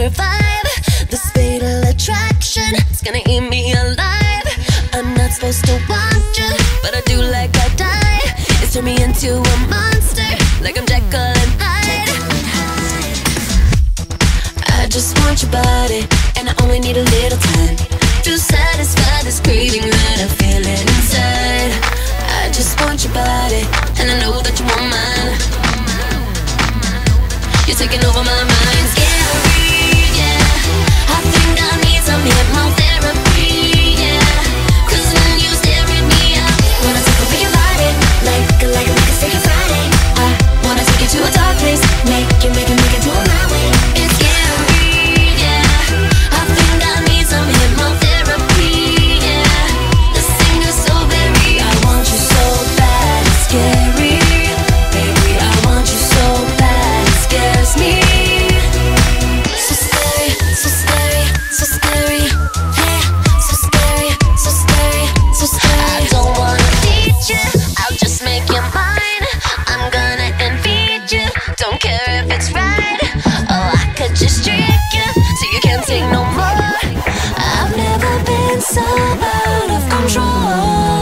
survive this fatal attraction. It's gonna eat me alive. I'm not supposed to want you, but I do like I die. It's turned me into a monster, like I'm Jekyll and Hyde. I just want your body, and I only need a little time to. Care if it's right. Oh, I could just trick you, so you can't take no more. I've never been so out of control.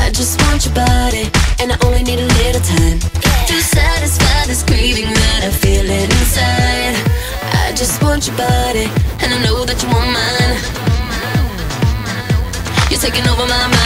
I just want your body, and I only need a little time to satisfy this craving that I feel inside. I just want your body, and I know that you want mine. You're taking over my mind,